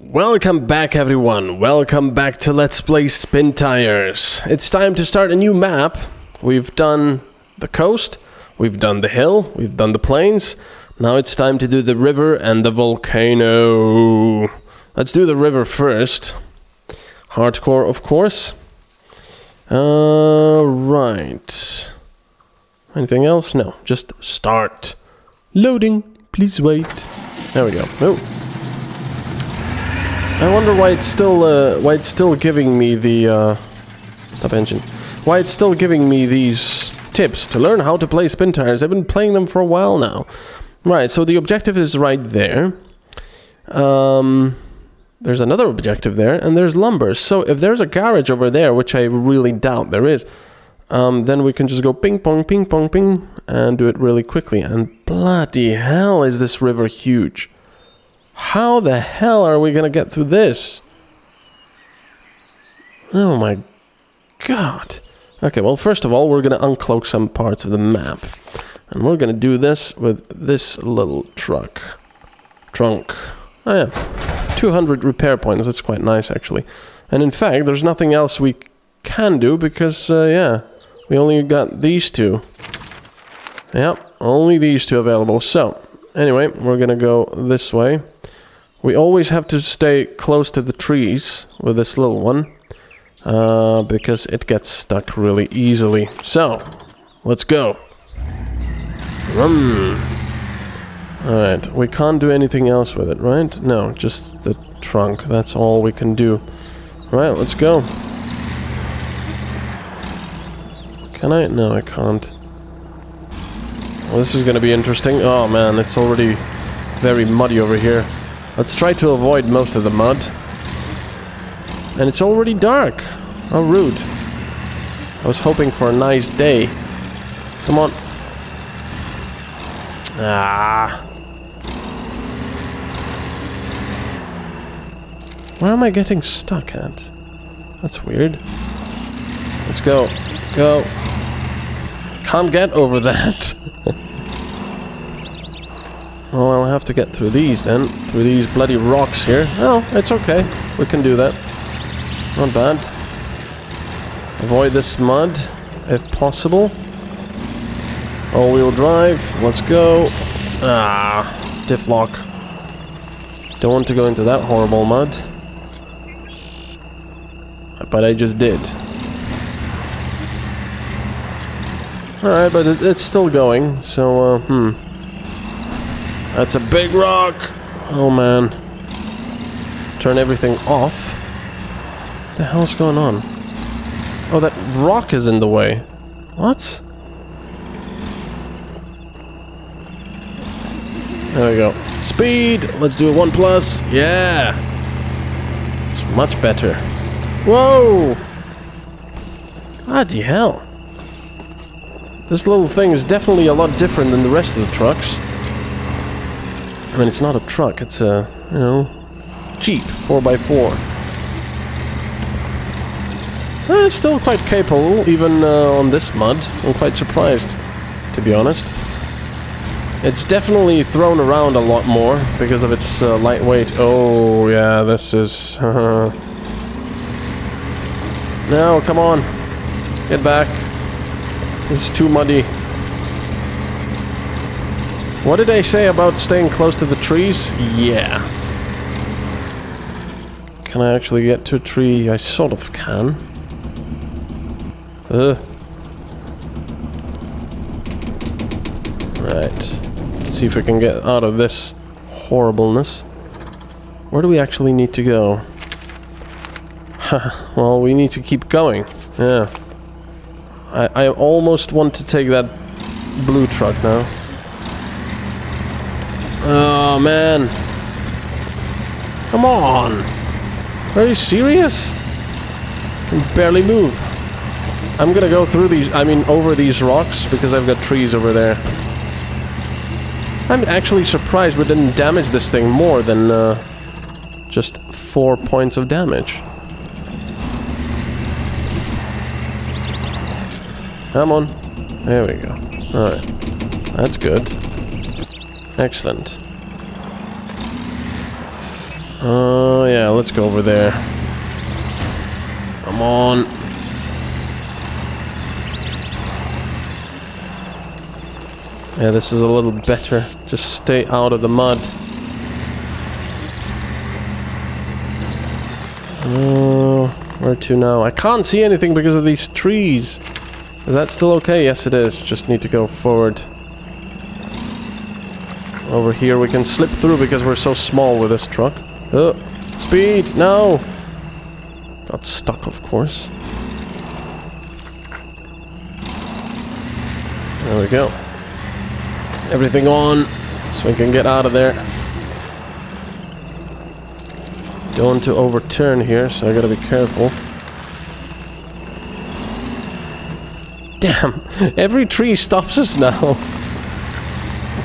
Welcome back everyone, welcome back to Let's Play Spintires. It's time to start a new map. We've done the coast, we've done the hill, we've done the plains. Now it's time to do the river and the volcano. Let's do the river first. Hardcore, of course. Uh, right. Anything else? No, just start. Loading, please wait. There we go. Oh. I wonder why it's still uh, why it's still giving me the uh, stop engine. Why it's still giving me these tips to learn how to play Spintires. I've been playing them for a while now. Right, so the objective is right there. Um, there's another objective there, and there's lumber. So if there's a garage over there, which I really doubt there is, um, then we can just go ping pong, ping pong, ping, and do it really quickly. And bloody hell, is this river huge! How the hell are we gonna get through this? Oh my god. Okay, well, first of all, we're gonna uncloak some parts of the map. And we're gonna do this with this little truck. Trunk. Oh yeah. 200 repair points, that's quite nice actually. And in fact, there's nothing else we can do because, uh, yeah, we only got these two. Yep, only these two available. So, anyway, we're gonna go this way. We always have to stay close to the trees with this little one. Uh, because it gets stuck really easily. So, let's go. Alright, we can't do anything else with it, right? No, just the trunk. That's all we can do. Right, let's go. Can I? No, I can't. Well, this is gonna be interesting. Oh man, it's already very muddy over here. Let's try to avoid most of the mud. And it's already dark. How rude. I was hoping for a nice day. Come on. Ah. Where am I getting stuck at? That's weird. Let's go. Go. Can't get over that. Well, I'll have to get through these then. Through these bloody rocks here. Oh, it's okay. We can do that. Not bad. Avoid this mud, if possible. All-wheel drive. Let's go. Ah, diff lock. Don't want to go into that horrible mud. But I just did. Alright, but it, it's still going, so, uh, hmm. That's a big rock! Oh, man. Turn everything off. What the hell's going on? Oh, that rock is in the way. What? There we go. Speed! Let's do a 1 plus. Yeah! It's much better. Whoa! Bloody hell. This little thing is definitely a lot different than the rest of the trucks. I mean, it's not a truck, it's a, you know, Jeep 4x4. Uh, it's still quite capable, even uh, on this mud. I'm quite surprised, to be honest. It's definitely thrown around a lot more because of its uh, lightweight. Oh, yeah, this is... Uh, no, come on. Get back. This is too muddy. What did I say about staying close to the trees? Yeah. Can I actually get to a tree? I sort of can. Ugh. Right. Let's see if we can get out of this horribleness. Where do we actually need to go? well, we need to keep going. Yeah. I, I almost want to take that blue truck now. Oh, man. Come on. Are you serious? I can barely move. I'm gonna go through these, I mean over these rocks because I've got trees over there. I'm actually surprised we didn't damage this thing more than uh, just four points of damage. Come on. There we go. Alright. That's good. Excellent. Oh, yeah, let's go over there. Come on. Yeah, this is a little better. Just stay out of the mud. Oh, where to now? I can't see anything because of these trees. Is that still okay? Yes, it is. Just need to go forward. Over here we can slip through because we're so small with this truck. Oh, speed! No! Got stuck, of course. There we go. Everything on, so we can get out of there. Want to overturn here, so I gotta be careful. Damn, every tree stops us now.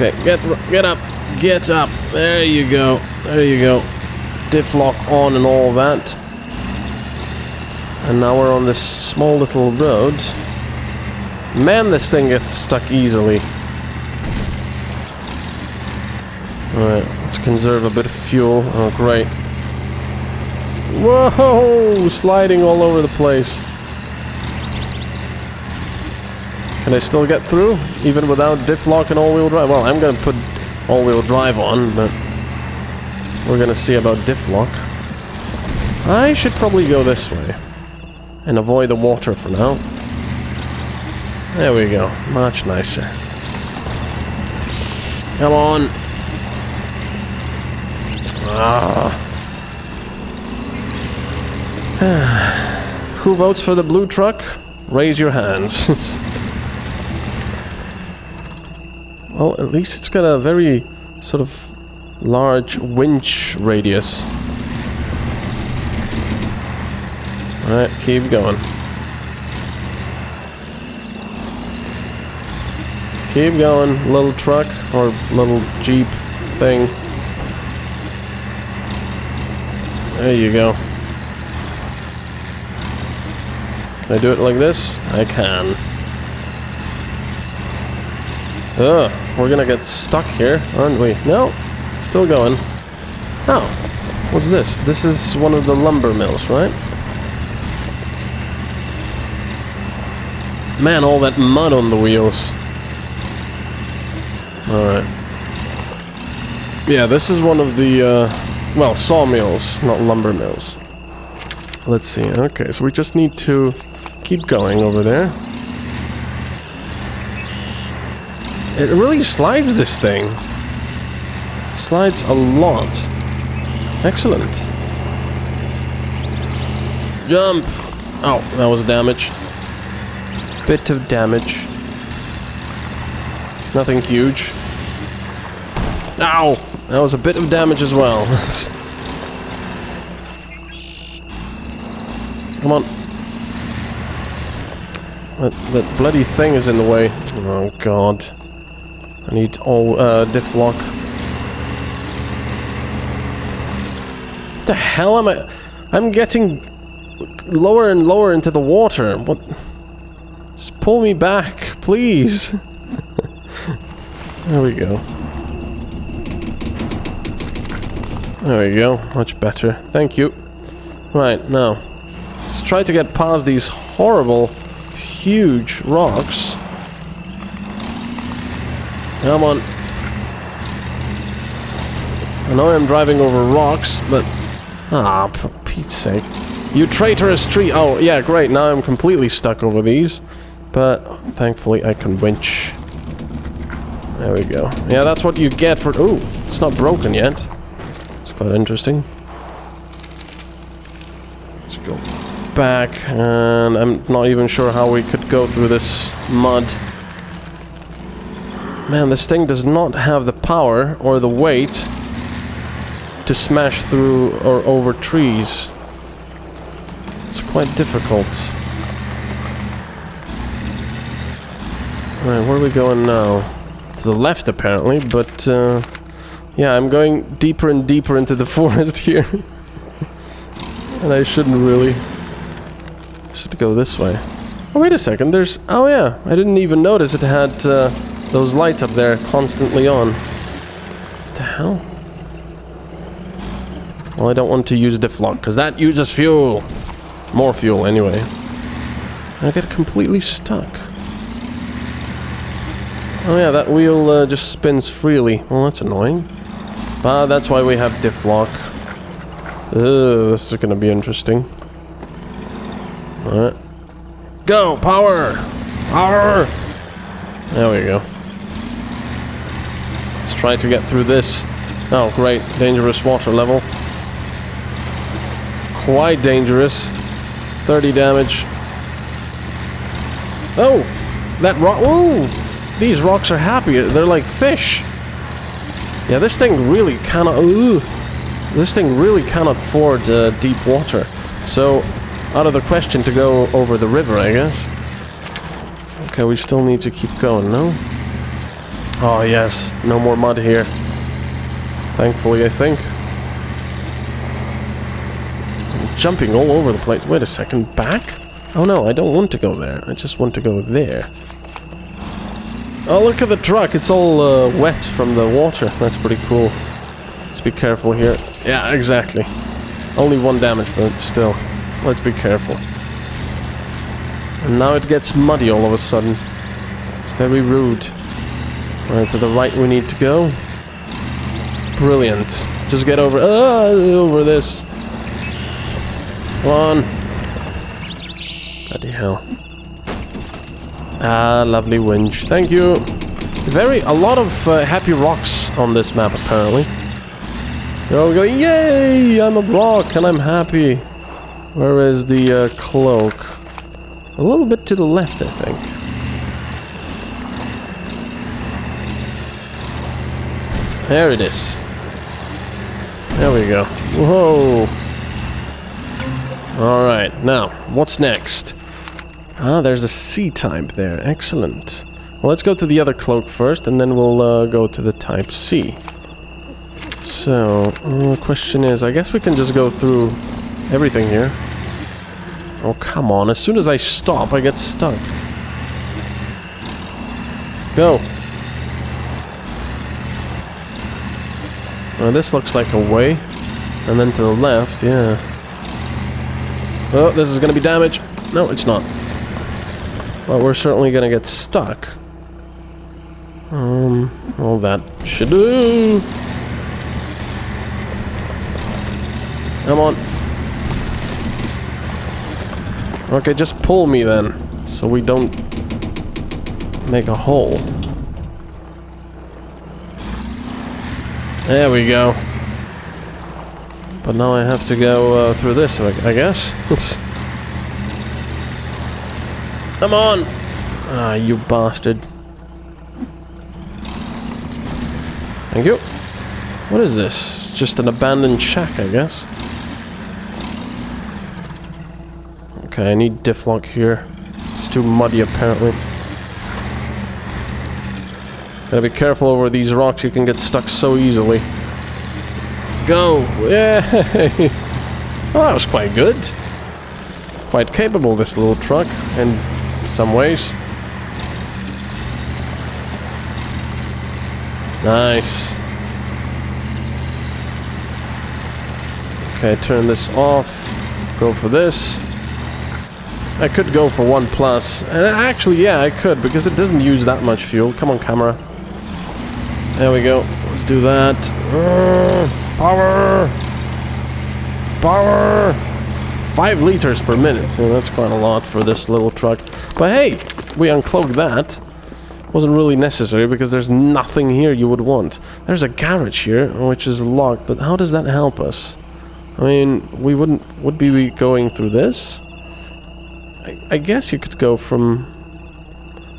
Okay, get get up, get up. There you go, there you go. Diff lock on and all that. And now we're on this small little road. Man, this thing gets stuck easily. Alright, let's conserve a bit of fuel. Oh, great. Whoa! Sliding all over the place. Can I still get through? Even without diff lock and all-wheel drive? Well, I'm gonna put all-wheel drive on, but... We're gonna see about diff lock. I should probably go this way. And avoid the water for now. There we go. Much nicer. Come on. Ah. Who votes for the blue truck? Raise your hands. well, at least it's got a very sort of large winch radius. Alright, keep going. Keep going, little truck or little jeep thing. There you go. Can I do it like this? I can. Ugh, we're gonna get stuck here, aren't we? No, still going. Oh, what's this? This is one of the lumber mills, right? Man, all that mud on the wheels. Alright. Yeah, this is one of the, uh, well, sawmills, not lumber mills. Let's see. Okay, so we just need to keep going over there. It really slides, this thing. Slides a lot. Excellent. Jump! Oh, that was damage. Bit of damage. Nothing huge. Ow! That was a bit of damage as well. Come on. That, that bloody thing is in the way. Oh god. I need all uh, diff lock. What the hell am I? I'm getting lower and lower into the water. What? Just pull me back, please. there we go. There we go, much better. Thank you. Right, now. Let's try to get past these horrible, huge rocks. Come on. I know I'm driving over rocks, but... Ah, for Pete's sake. You traitorous tree! Oh, yeah, great, now I'm completely stuck over these. But, thankfully, I can winch. There we go. Yeah, that's what you get for... Ooh, it's not broken yet. It's quite interesting. Let's go back, and I'm not even sure how we could go through this mud. Man, this thing does not have the power or the weight to smash through or over trees. It's quite difficult. Alright, where are we going now? To the left, apparently, but... Uh, yeah, I'm going deeper and deeper into the forest here. and I shouldn't really. Should go this way. Oh, wait a second, there's... Oh yeah, I didn't even notice it had uh, those lights up there constantly on. What the hell? Well, I don't want to use Difflock, because that uses fuel. More fuel, anyway. I get completely stuck. Oh yeah, that wheel uh, just spins freely. Well, that's annoying. Ah, that's why we have Difflock. Ugh, this is gonna be interesting. Alright. Go! Power! Power! There we go. Try to get through this. Oh, great. Dangerous water level. Quite dangerous. 30 damage. Oh! That rock... Ooh! These rocks are happy. They're like fish. Yeah, this thing really cannot... Ooh! This thing really cannot ford uh, deep water. So, out of the question to go over the river, I guess. Okay, we still need to keep going, no? Oh, yes. No more mud here. Thankfully, I think. I'm jumping all over the place. Wait a second. Back? Oh, no. I don't want to go there. I just want to go there. Oh, look at the truck. It's all uh, wet from the water. That's pretty cool. Let's be careful here. Yeah, exactly. Only one damage, but still. Let's be careful. And now it gets muddy all of a sudden. Very rude. Right, to the right we need to go. Brilliant. Just get over, uh, over this. Come on. Bloody hell. Ah, lovely winch. Thank you. Very, a lot of uh, happy rocks on this map, apparently. They're all going, yay, I'm a rock and I'm happy. Where is the uh, cloak? A little bit to the left, I think. There it is. There we go. Whoa. Alright, now, what's next? Ah, there's a C-type there. Excellent. Well, let's go to the other cloak first, and then we'll uh, go to the type C. So, the uh, question is, I guess we can just go through everything here. Oh, come on. As soon as I stop, I get stuck. Go. Well, this looks like a way. And then to the left, yeah. Oh, this is to be damage. No, it's not. But we're certainly to get stuck. Um, all that should do. Come on. Okay, just pull me then, so we don't make a hole. There we go. But now I have to go uh, through this, I guess. Come on! Ah, you bastard. Thank you. What is this? Just an abandoned shack, I guess. Okay, I need Difflock here. It's too muddy, apparently. Gotta be careful over these rocks, you can get stuck so easily. Go! Yeah! well, that was quite good. Quite capable, this little truck, in some ways. Nice. Okay, turn this off. Go for this. I could go for one plus. And actually, yeah, I could, because it doesn't use that much fuel. Come on, camera. There we go. Let's do that. Uh, power! Power! Five liters per minute. Yeah, that's quite a lot for this little truck. But hey, we uncloaked that. Wasn't really necessary because there's nothing here you would want. There's a garage here, which is locked, but how does that help us? I mean, we wouldn't... Would be going through this? I, I guess you could go from...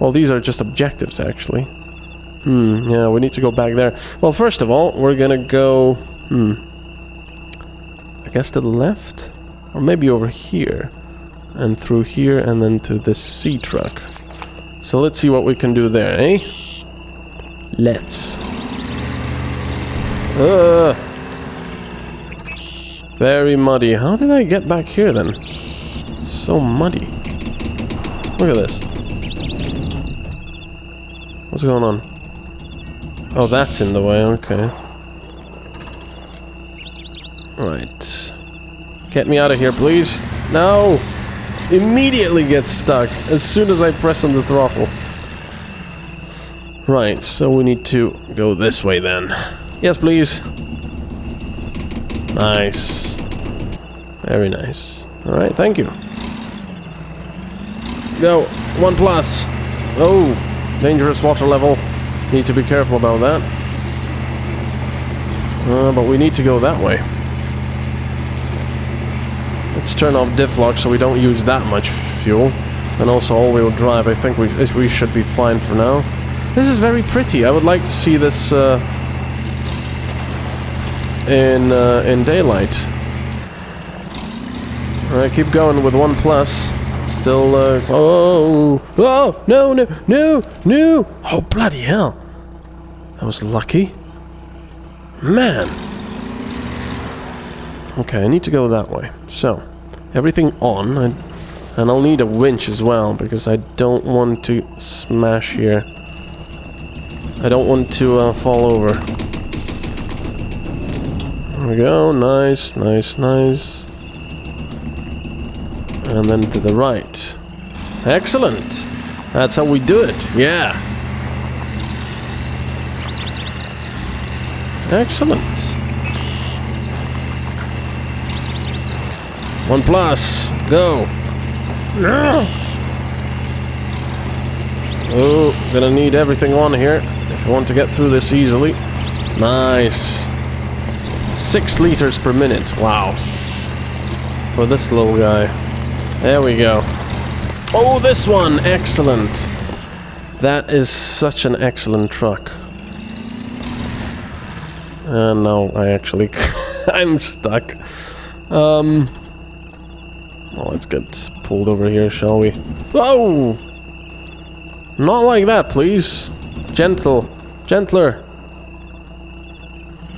Well, these are just objectives, actually. Hmm, yeah, we need to go back there. Well, first of all, we're gonna go... Hmm. I guess to the left? Or maybe over here. And through here, and then to this C truck. So let's see what we can do there, eh? Let's. Uh, very muddy. How did I get back here then? so muddy. Look at this. What's going on? Oh, that's in the way, okay. Right. Get me out of here, please. No! Immediately gets stuck as soon as I press on the throttle. Right, so we need to go this way then. Yes, please. Nice. Very nice. Alright, thank you. Go. One plus. Oh, dangerous water level. Need to be careful about that. Uh, but we need to go that way. Let's turn off diff lock so we don't use that much fuel. And also all-wheel drive, I think we, we should be fine for now. This is very pretty. I would like to see this uh, in, uh, in daylight. Alright, keep going with one plus. Still, uh, oh, oh, no, no, no, no. Oh, bloody hell. That was lucky. Man. Okay, I need to go that way. So, everything on. I, and I'll need a winch as well, because I don't want to smash here. I don't want to uh, fall over. There we go. Nice, nice, nice. And then to the right. Excellent. That's how we do it. Yeah. Excellent. One plus. Go. Oh, gonna need everything on here if I want to get through this easily. Nice. Six liters per minute. Wow. For this little guy. There we go. Oh, this one! Excellent. That is such an excellent truck. And now I actually... I'm stuck. Um... Well, let's get pulled over here, shall we? Whoa! Not like that, please. Gentle. Gentler.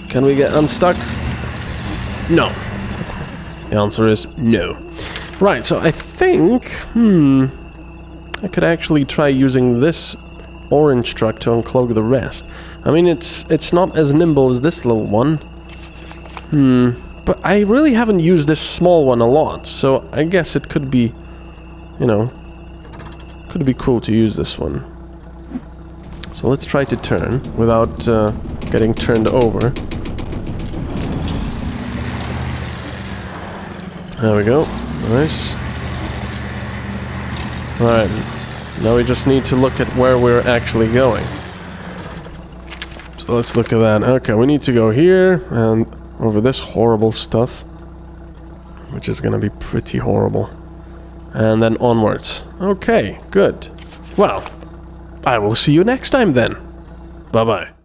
Can we get unstuck? No. The answer is no. Right, so I think... Hmm... I could actually try using this orange truck to unclog the rest. I mean, it's it's not as nimble as this little one. Hmm... But I really haven't used this small one a lot, so I guess it could be, you know, could be cool to use this one. So let's try to turn without uh, getting turned over. There we go. Nice. Alright. Now we just need to look at where we're actually going. So let's look at that. Okay, we need to go here and over this horrible stuff. Which is gonna be pretty horrible. And then onwards. Okay, good. Well, I will see you next time then. Bye-bye.